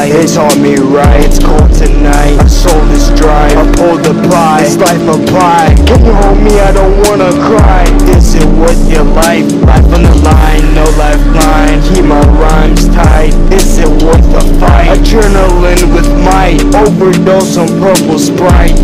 light It's on me right, it's cold tonight. My soul is dry, I pulled the pie This life a pie Can you hold me, I don't wanna cry. Is it worth your life? Life on the line, no lifeline. Keep my rhymes tight. Is it worth the fight? Adrenaline with might. Overdose on purple sprite.